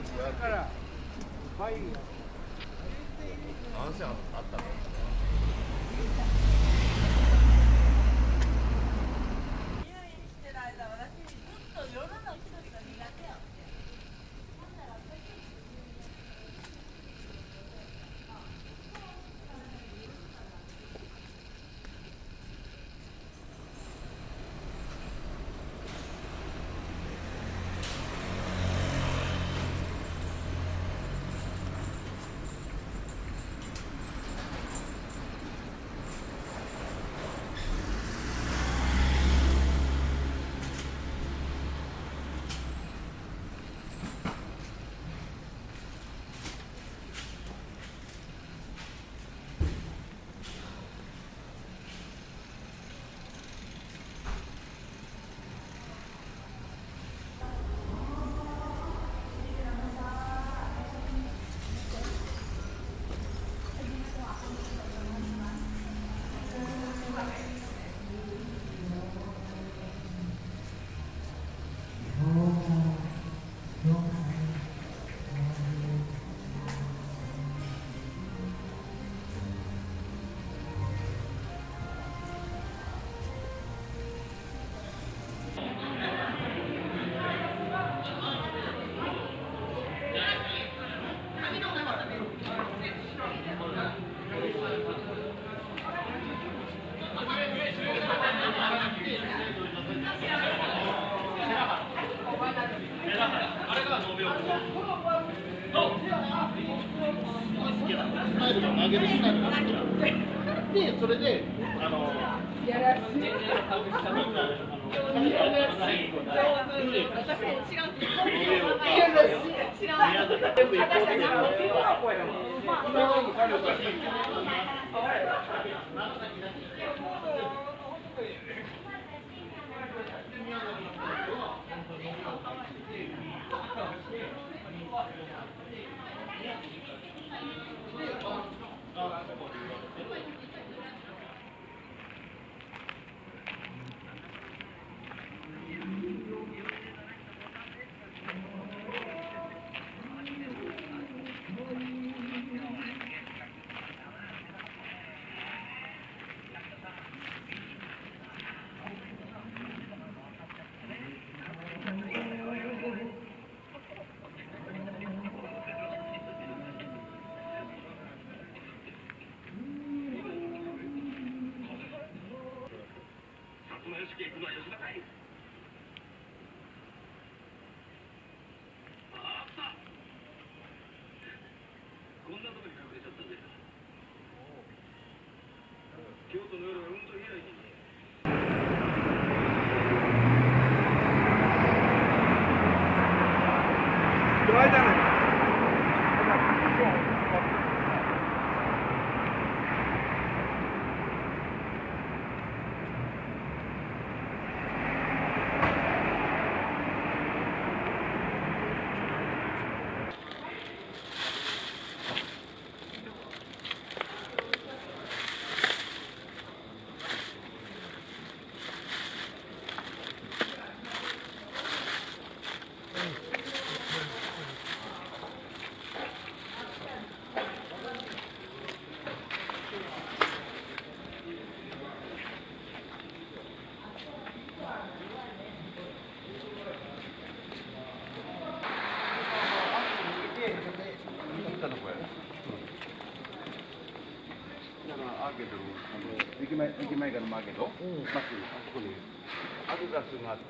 は11時から倍が。安静あったのげるスタイルが好きなんですよで、それで、あの、駅前駅前からマーケット、まっすぐあそこにアディダスがあって